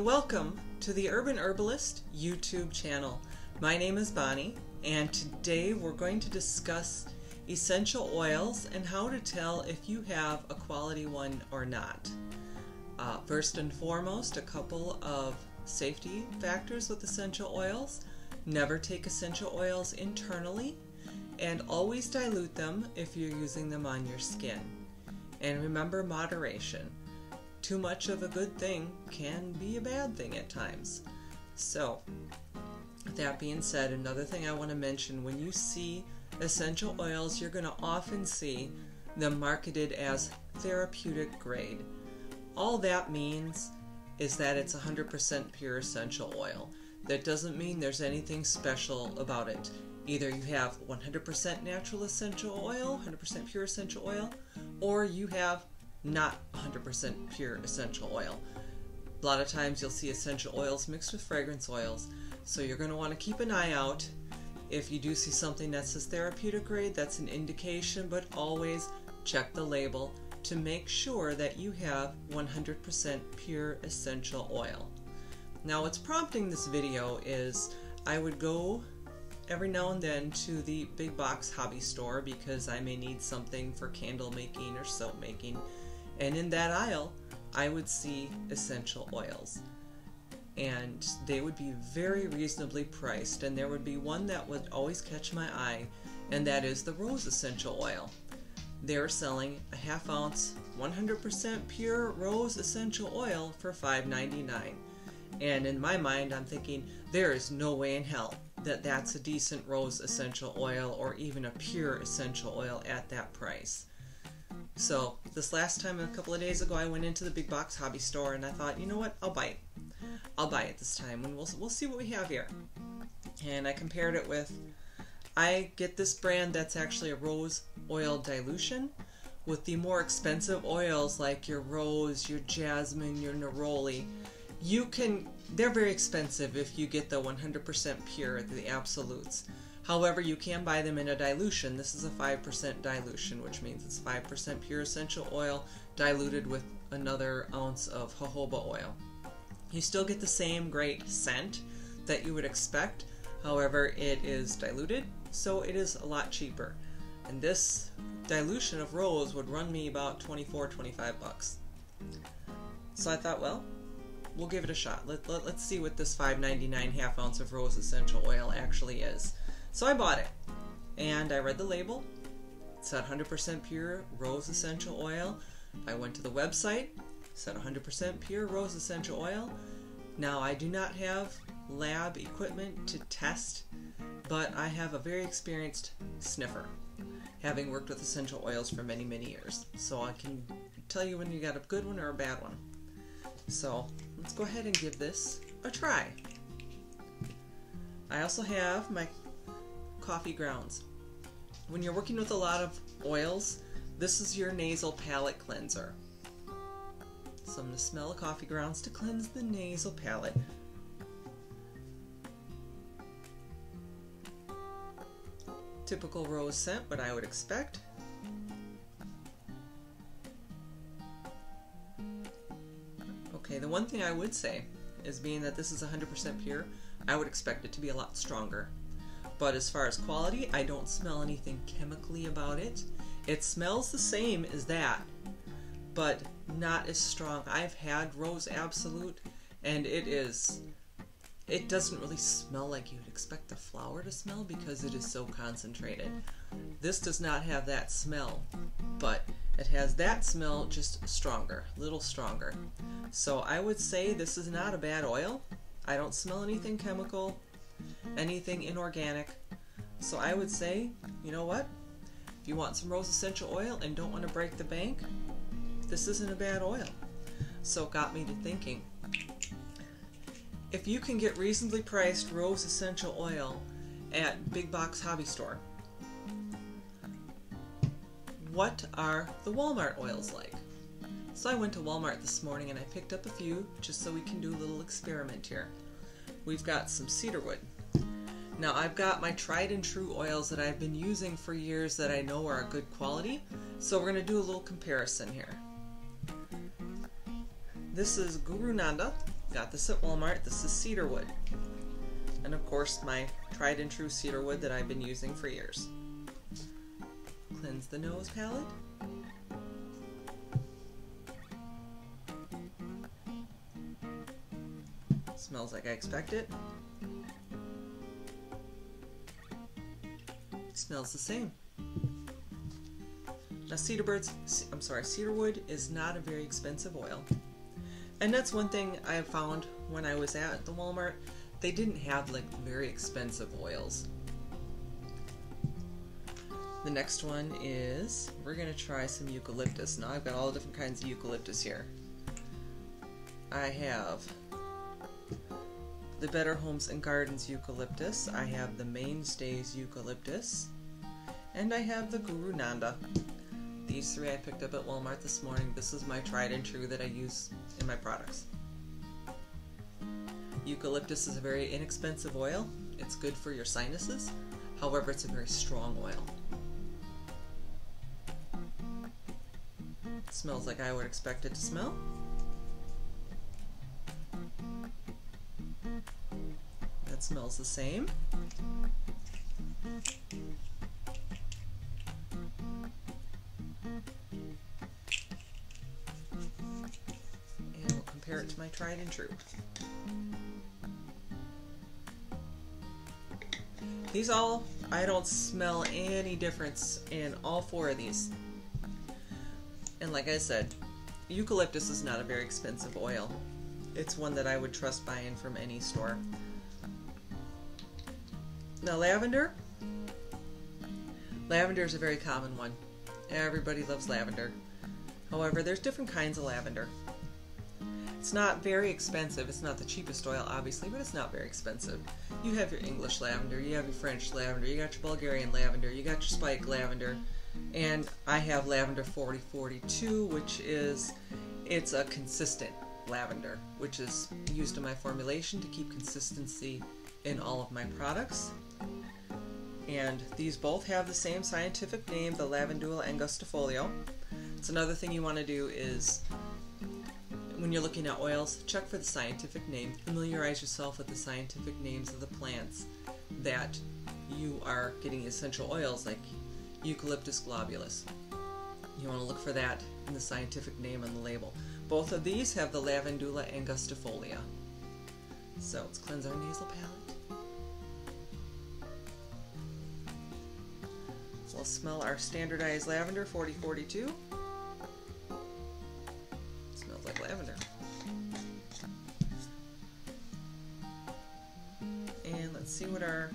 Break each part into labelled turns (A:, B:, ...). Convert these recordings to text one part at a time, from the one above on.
A: and welcome to the Herban Herbalist YouTube channel. My name is Bonnie, and today we're going to discuss essential oils and how to tell if you have a quality one or not. Uh, first and foremost, a couple of safety factors with essential oils. Never take essential oils internally, and always dilute them if you're using them on your skin. And remember moderation too much of a good thing can be a bad thing at times. So, that being said, another thing I want to mention when you see essential oils, you're going to often see them marketed as therapeutic grade. All that means is that it's 100% pure essential oil. That doesn't mean there's anything special about it. Either you have 100% natural essential oil, 100% pure essential oil, or you have not 100% pure essential oil. A lot of times you'll see essential oils mixed with fragrance oils, so you're going to want to keep an eye out. If you do see something that says therapeutic grade, that's an indication, but always check the label to make sure that you have 100% pure essential oil. Now, what's prompting this video is I would go every now and then to the big box hobby store because I may need something for candle making or soap making and in that aisle, I would see essential oils. And they would be very reasonably priced. And there would be one that would always catch my eye, and that is the rose essential oil. They're selling a half ounce, 100% pure rose essential oil for $5.99. And in my mind, I'm thinking, there is no way in hell that that's a decent rose essential oil or even a pure essential oil at that price. So this last time, a couple of days ago, I went into the big box hobby store and I thought, you know what, I'll buy it. I'll buy it this time, and we'll we'll see what we have here. And I compared it with, I get this brand that's actually a rose oil dilution with the more expensive oils like your rose, your jasmine, your neroli. You can, they're very expensive if you get the 100% pure, the absolutes. However, you can buy them in a dilution. This is a 5% dilution, which means it's 5% pure essential oil diluted with another ounce of jojoba oil. You still get the same great scent that you would expect, however, it is diluted, so it is a lot cheaper. And this dilution of rose would run me about 24 25 bucks. So I thought, well, we'll give it a shot. Let, let, us see what this 5.99 half ounce of rose essential oil actually is. So I bought it, and I read the label. It said 100% pure rose essential oil. I went to the website, said 100% pure rose essential oil. Now, I do not have lab equipment to test, but I have a very experienced sniffer, having worked with essential oils for many, many years. So I can tell you when you got a good one or a bad one. So let's go ahead and give this a try. I also have my coffee grounds. When you're working with a lot of oils, this is your nasal palate cleanser. So I'm going to smell coffee grounds to cleanse the nasal palate. Typical rose scent, what I would expect. Okay, the one thing I would say is being that this is 100% pure, I would expect it to be a lot stronger. But as far as quality, I don't smell anything chemically about it. It smells the same as that, but not as strong. I've had Rose Absolute, and it is. It doesn't really smell like you'd expect the flower to smell because it is so concentrated. This does not have that smell, but it has that smell just stronger, a little stronger. So I would say this is not a bad oil. I don't smell anything chemical anything inorganic. So I would say, you know what? If you want some rose essential oil and don't want to break the bank, this isn't a bad oil. So it got me to thinking. If you can get reasonably priced rose essential oil at big box hobby store, what are the Walmart oils like? So I went to Walmart this morning and I picked up a few just so we can do a little experiment here. We've got some cedarwood, now I've got my tried and true oils that I've been using for years that I know are a good quality, so we're going to do a little comparison here. This is GuruNanda Got this at Walmart. This is cedarwood. And of course, my tried and true cedarwood that I've been using for years. Cleanse the nose palate. Smells like I expect it. Smells the same. Now cedar birds, I'm sorry, cedar wood is not a very expensive oil. And that's one thing I found when I was at the Walmart. They didn't have like very expensive oils. The next one is, we're gonna try some eucalyptus. Now I've got all the different kinds of eucalyptus here. I have the Better Homes and Gardens eucalyptus. I have the Mainstays eucalyptus. And I have the GuruNanda. These three I picked up at Walmart this morning. This is my tried and true that I use in my products. Eucalyptus is a very inexpensive oil. It's good for your sinuses. However, it's a very strong oil. It smells like I would expect it to smell. Smells the same. And we'll compare it to my tried and true. These all, I don't smell any difference in all four of these. And like I said, eucalyptus is not a very expensive oil. It's one that I would trust buying from any store. Now lavender. Lavender is a very common one. Everybody loves lavender. However, there's different kinds of lavender. It's not very expensive. It's not the cheapest oil, obviously, but it's not very expensive. You have your English lavender, you have your French lavender, you got your Bulgarian lavender, you got your spike lavender, and I have lavender 4042, which is it's a consistent lavender, which is used in my formulation to keep consistency in all of my products. And these both have the same scientific name, the Lavandula angustifolia. It's another thing you want to do is when you're looking at oils, check for the scientific name. Familiarize yourself with the scientific names of the plants that you are getting essential oils like Eucalyptus globulus. You want to look for that in the scientific name on the label. Both of these have the Lavandula angustifolia. So let's cleanse our nasal palate. So we'll smell our standardized lavender 4042. Smells like lavender. And let's see what our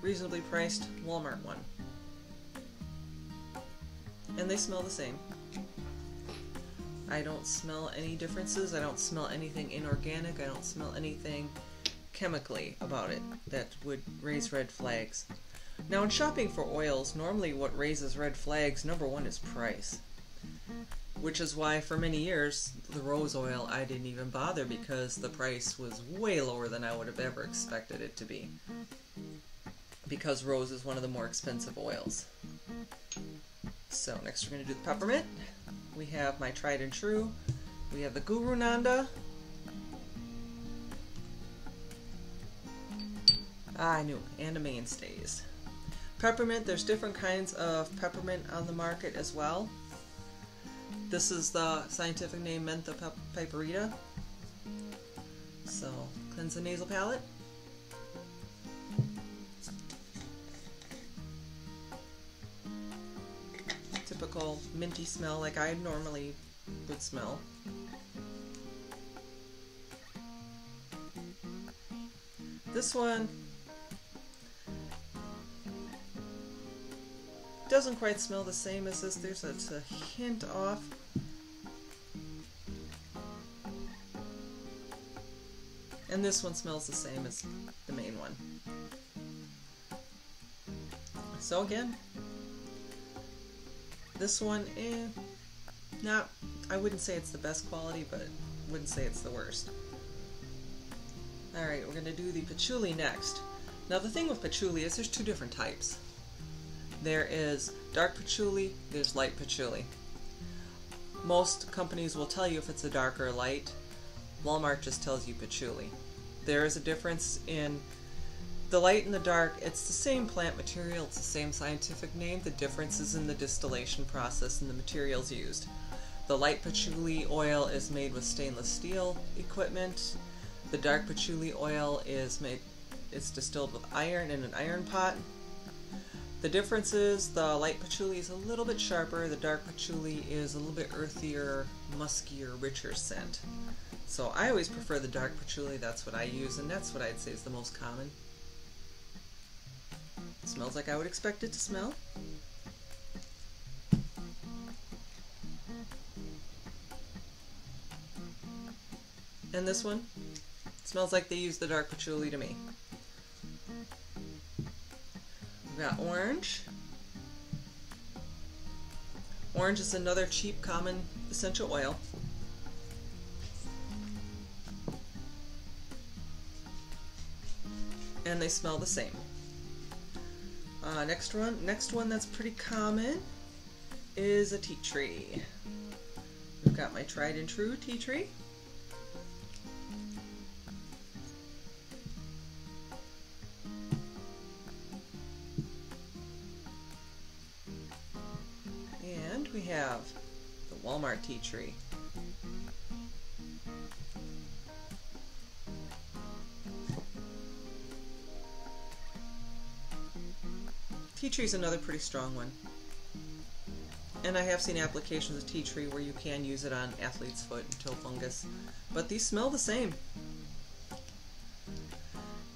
A: reasonably priced Walmart one. And they smell the same. I don't smell any differences. I don't smell anything inorganic. I don't smell anything chemically about it that would raise red flags. Now, in shopping for oils, normally what raises red flags, number one, is price. Which is why, for many years, the rose oil I didn't even bother because the price was way lower than I would have ever expected it to be. Because rose is one of the more expensive oils. So, next we're going to do the peppermint. We have my tried and true. We have the GuruNanda. Ah, I knew, and a mainstays. Peppermint, there's different kinds of peppermint on the market as well. This is the scientific name Mentha piperita. So, cleanse the nasal palate. Typical minty smell like I normally would smell. This one doesn't quite smell the same as this. There's a, a hint off. And this one smells the same as the main one. So again, this one, eh, not, I wouldn't say it's the best quality, but wouldn't say it's the worst. Alright, we're going to do the patchouli next. Now the thing with patchouli is there's two different types. There is dark patchouli, there's light patchouli. Most companies will tell you if it's a dark or light. Walmart just tells you patchouli. There is a difference in the light and the dark. It's the same plant material, it's the same scientific name. The difference is in the distillation process and the materials used. The light patchouli oil is made with stainless steel equipment. The dark patchouli oil is made it's distilled with iron in an iron pot. The difference is the light patchouli is a little bit sharper, the dark patchouli is a little bit earthier, muskier, richer scent. So I always prefer the dark patchouli, that's what I use, and that's what I'd say is the most common. It smells like I would expect it to smell. And this one smells like they use the dark patchouli to me. We've got orange. Orange is another cheap, common essential oil. And they smell the same. Uh, next one, next one that's pretty common is a tea tree. We've got my tried and true tea tree. Walmart tea tree. Tea tree is another pretty strong one. And I have seen applications of tea tree where you can use it on athlete's foot and toe fungus. But these smell the same.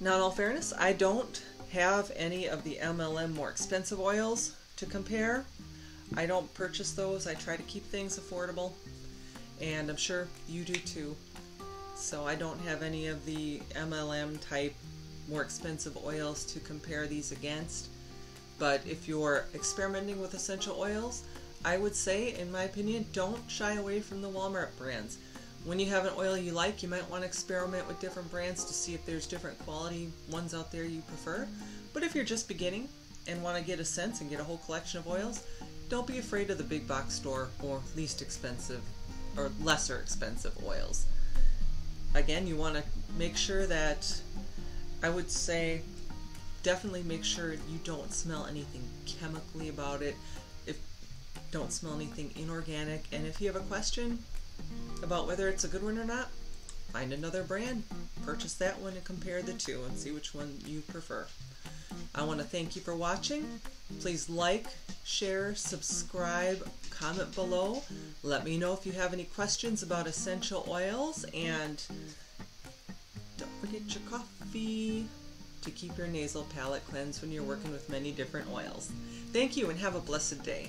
A: Now, in all fairness, I don't have any of the MLM more expensive oils to compare. I don't purchase those. I try to keep things affordable. And I'm sure you do too. So I don't have any of the MLM type more expensive oils to compare these against. But if you're experimenting with essential oils, I would say, in my opinion, don't shy away from the Walmart brands. When you have an oil you like, you might want to experiment with different brands to see if there's different quality ones out there you prefer. But if you're just beginning and want to get a sense and get a whole collection of oils, don't be afraid of the big box store or least expensive or lesser expensive oils. Again, you want to make sure that I would say definitely make sure you don't smell anything chemically about it. If don't smell anything inorganic and if you have a question about whether it's a good one or not, find another brand, purchase that one and compare the two and see which one you prefer. I want to thank you for watching. Please like, share, subscribe, comment below. Let me know if you have any questions about essential oils and don't forget your coffee to keep your nasal palate cleansed when you're working with many different oils. Thank you and have a blessed day.